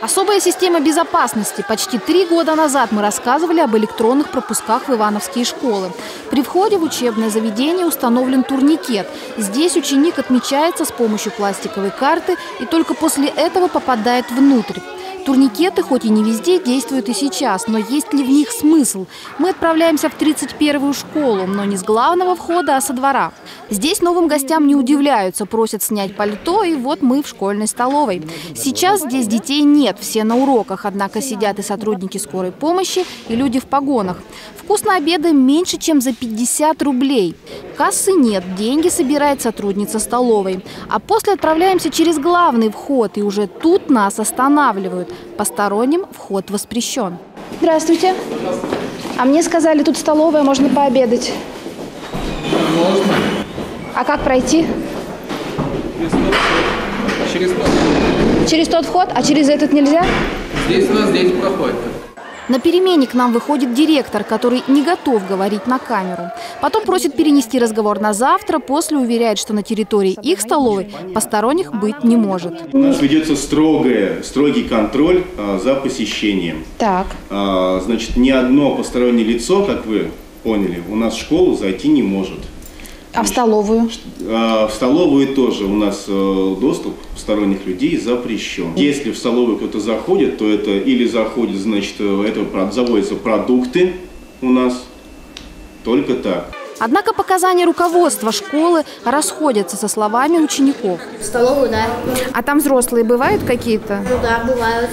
Особая система безопасности. Почти три года назад мы рассказывали об электронных пропусках в Ивановские школы. При входе в учебное заведение установлен турникет. Здесь ученик отмечается с помощью пластиковой карты и только после этого попадает внутрь. Турникеты хоть и не везде действуют и сейчас, но есть ли в них смысл? Мы отправляемся в 31-ю школу, но не с главного входа, а со двора. Здесь новым гостям не удивляются, просят снять пальто, и вот мы в школьной столовой. Сейчас здесь детей нет, все на уроках, однако сидят и сотрудники скорой помощи, и люди в погонах. Вкусно обедаем меньше, чем за 50 рублей. Кассы нет, деньги собирает сотрудница столовой. А после отправляемся через главный вход, и уже тут нас останавливают. Посторонним вход воспрещен. Здравствуйте. А мне сказали, тут столовая, можно пообедать. Можно. А как пройти? Через тот. Через тот вход, а через этот нельзя? Здесь у нас дети проходят. На перемене к нам выходит директор, который не готов говорить на камеру. Потом просит перенести разговор на завтра, после уверяет, что на территории их столовой посторонних быть не может. У нас ведется строгое, строгий контроль а, за посещением. Так. А, значит, ни одно постороннее лицо, как вы поняли, у нас в школу зайти не может. А в столовую? А, в столовую тоже у нас э, доступ посторонних людей запрещен. Если в столовую кто-то заходит, то это или заходит, значит, э, это заводятся продукты у нас, только так. Однако показания руководства школы расходятся со словами учеников. В столовую, да. А там взрослые бывают какие-то? Ну да, бывают.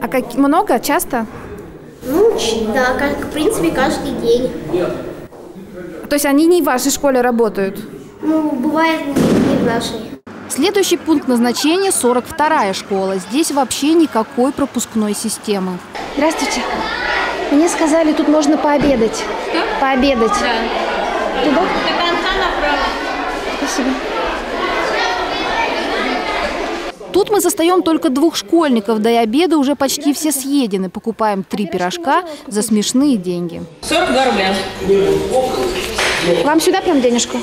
А как, много, часто? Ну, да, как, в принципе, каждый день. То есть они не в вашей школе работают? Ну, бывает не, в нашей. Следующий пункт назначения – 42-я школа. Здесь вообще никакой пропускной системы. Здравствуйте. Мне сказали, тут можно пообедать. Пообедать. Туда? До конца направо. Спасибо. Тут мы застаем только двух школьников, да и обеды уже почти все съедены. Покупаем три пирожка за смешные деньги. 42 рубля. Вам сюда прям денежку?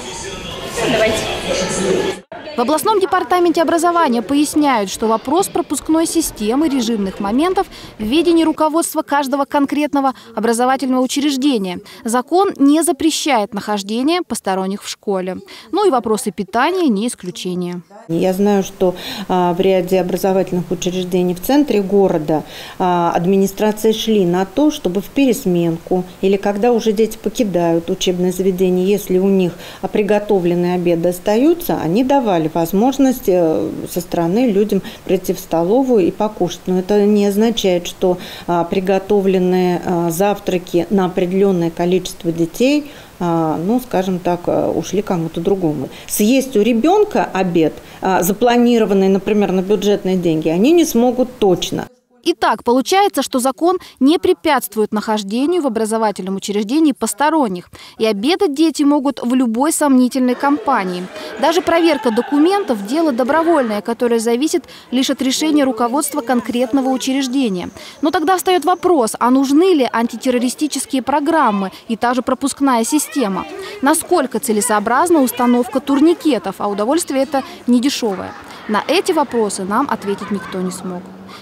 Давайте. В областном департаменте образования поясняют, что вопрос пропускной системы режимных моментов в ведении руководства каждого конкретного образовательного учреждения. Закон не запрещает нахождение посторонних в школе. Ну и вопросы питания не исключение. Я знаю, что а, в ряде образовательных учреждений в центре города а, администрации шли на то, чтобы в пересменку или когда уже дети покидают учебное заведение, если у них а, приготовленные обеды остаются, они давали возможность э, со стороны людям прийти в столовую и покушать. Но это не означает, что а, приготовленные а, завтраки на определенное количество детей а, ну, скажем так, а, ушли кому-то другому. Съесть у ребенка обед, запланированный, например, на бюджетные деньги, они не смогут точно. Итак, получается, что закон не препятствует нахождению в образовательном учреждении посторонних. И обедать дети могут в любой сомнительной компании. Даже проверка документов – дело добровольное, которое зависит лишь от решения руководства конкретного учреждения. Но тогда встает вопрос, а нужны ли антитеррористические программы и та же пропускная система? Насколько целесообразна установка турникетов, а удовольствие это не дешевое? На эти вопросы нам ответить никто не смог.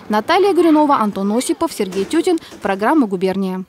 Наталья Горюнова, Антон Осипов, Сергей Тютин. Программа «Губерния».